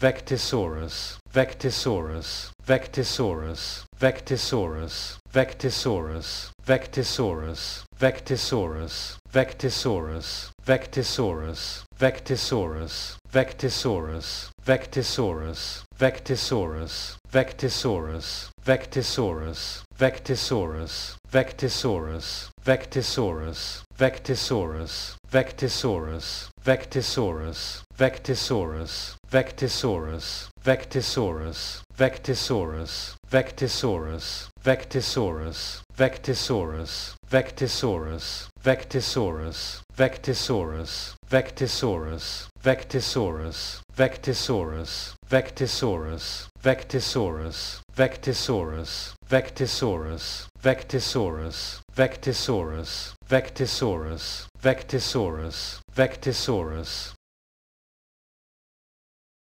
Vectisaurus, Vectisaurus, Vectisaurus, Vectisaurus, Vectisaurus, Vectisaurus, Vectisaurus, Vectisaurus, Vectisaurus, Vectisaurus, Vectisaurus, Vectisaurus, Vectisaurus, Vectisaurus, Vectisaurus, Vectisaurus, Vectisaurus, Vectisaurus, Vectisaurus, Vectisaurus, Vectisaurus, Vectisaurus, Vectisaurus, Vectisaurus, Vectisaurus, Vectisaurus, Vectisaurus, Vectisaurus, Vectisaurus, Vectisaurus, Vectisaurus, Vectisaurus, Vectisaurus, Vectisaurus, Vectisaurus, Vectisaurus, Vectisaurus, Vectisaurus, Vectisaurus, Vectisaurus, Vectisaurus, Vectisaurus, Vectisaurus,